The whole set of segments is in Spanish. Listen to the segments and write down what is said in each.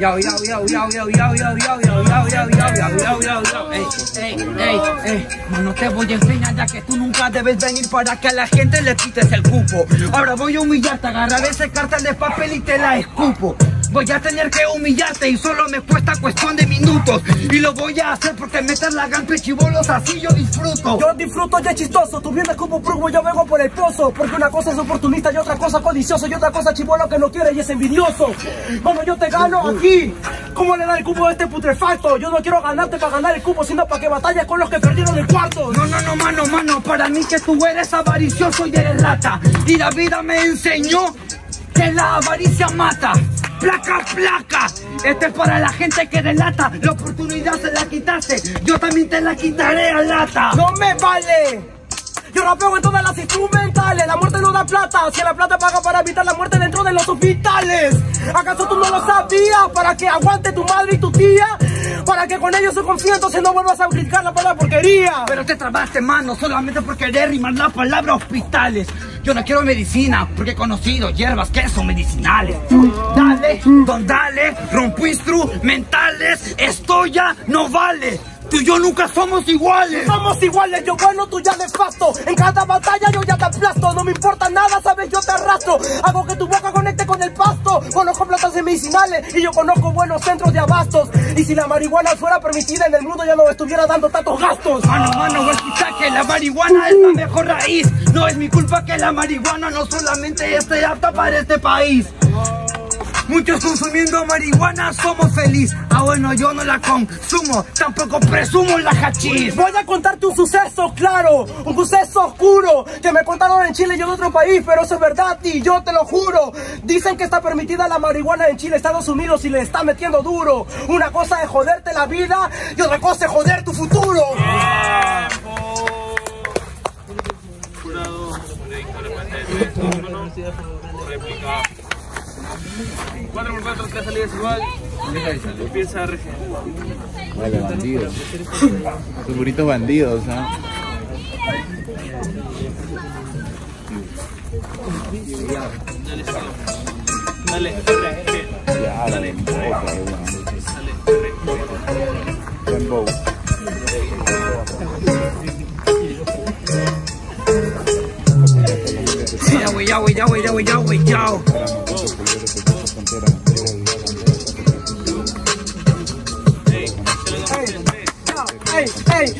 yo, yo, yo, yo, yo, yo, yo, yo, yo, yo, yo, yo, yo, yo, yo, ey, ey, ey, ey, no te voy a enseñar ya que tú nunca debes venir para que a la gente le quites el cupo. Ahora voy a humillarte, agarrar ese cartel de papel y te la escupo. Voy a tener que humillarte y solo me cuesta cuestión de minutos. Y lo voy a hacer porque meter la gampa y chibolos así yo disfruto. Yo disfruto ya chistoso, tú vienes como pruebo, yo vengo por el pozo. Porque una cosa es oportunista y otra cosa codicioso. Y otra cosa chibolo que no quiere y es envidioso. Cuando yo te gano aquí, ¿cómo le da el cubo a este putrefacto? Yo no quiero ganarte para ganar el cubo, sino para que batalles con los que perdieron el cuarto. No, no, no, mano, mano, para mí que tú eres avaricioso y eres rata. Y la vida me enseñó que la avaricia mata placa, placa. Este es para la gente que delata. La oportunidad se la quitaste. Yo también te la quitaré a lata. ¡No me vale! Yo rapeo en todas las instrumentales, la muerte no da plata, si la plata paga para evitar la muerte dentro de los hospitales. ¿Acaso tú no lo sabías? Para que aguante tu madre y tu tía, para que con ellos se confíen, entonces no vuelvas a criticar la palabra porquería. Pero te trabaste, mano, solamente por querer rimar la palabra hospitales. Yo no quiero medicina, porque he conocido hierbas que son medicinales. Dale, don dale, rompo instrumentales, esto ya no vale. Tú y yo nunca somos iguales. Somos iguales, yo bueno, tú ya nefasto. En cada batalla yo ya te aplasto. No me importa nada, sabes, yo te arrastro. Hago que tu boca conecte con el Conozco plantas medicinales y yo conozco buenos centros de abastos. Y si la marihuana fuera permitida en el mundo, ya no estuviera dando tantos gastos. Mano, mano, escucha que la marihuana es la mejor raíz. No es mi culpa que la marihuana no solamente esté apta para este país. Muchos consumiendo marihuana somos felices. Ah, bueno, yo no la consumo, tampoco presumo la hachís. Voy a contarte un suceso claro, un suceso oscuro que me contaron en Chile y en otro país, pero eso es verdad y yo te lo juro. Dicen que está permitida la marihuana en Chile, Estados Unidos y le está metiendo duro. Una cosa es joderte la vida y otra cosa es joder tu futuro. 4 por 4, 3 salidas igual. Empieza a RG. Vale, bandidos. Bandidos, ¿ah? Dale, dale, dale, dale, Yahweh, Yahweh, Yahweh, Yahweh,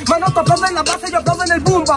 Mano, aplaudo en la base, yo aplaudo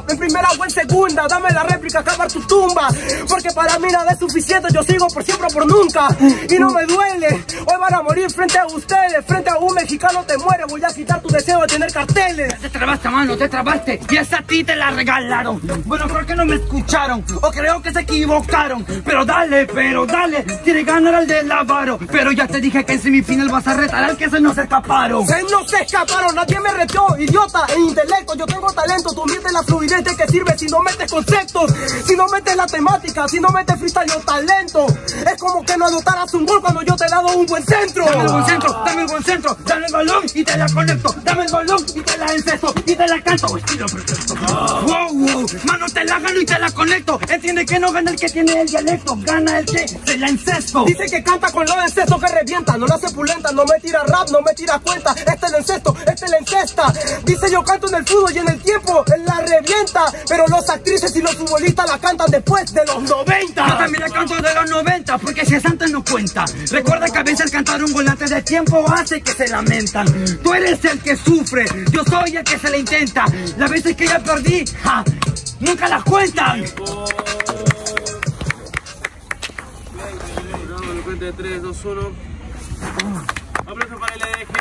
en primera o en segunda, dame la réplica, acabar tu tumba. Porque para mí nada es suficiente, yo sigo por siempre o por nunca. Y no me duele, hoy van a morir frente a ustedes. Frente a un mexicano te muere, voy a quitar tu deseo de tener carteles. Te trabaste, mano, te trabaste. Y esa a ti te la regalaron. Bueno, creo que no me escucharon. O creo que se equivocaron. Pero dale, pero dale. Quiere ganar al del avaro. Pero ya te dije que en semifinal vas a retar al que se nos escaparon. Se nos escaparon, nadie me retó, idiota e intelecto. Yo tengo talento, tú mientes la fluidez de que sirve si no metes conceptos, si no metes la temática, si no metes freestyle o talento. Es como que no anotaras un gol cuando yo te he dado un buen centro. Dame el buen centro, dame el buen centro, dame el balón y te la conecto. Dame el balón y te la encesto y te la canto. Estilo perfecto. Wow, wow, mano, te la gano y te la conecto. Entiende que no gana el que tiene el dialecto, gana el que se la encesto. Dice que canta con lo de encesto que revienta, no la hace pulenta, no me tira rap, no me tira cuenta. Este es el encesto, este es la encesta. Dice yo canto en el fútbol y en el tiempo él la revienta. Pero los actrices y los futbolistas la cantan después de los 90. Yo también la canto de los 90 porque si es antes no cuenta. Recuerda que a veces cantar un de tiempo hace que se lamentan. Tú eres el que sufre, yo soy el que se le intenta. Las veces que ya perdí, ja, nunca las cuentan. cuenta de 3, 2, 1. Aplausos para el gente.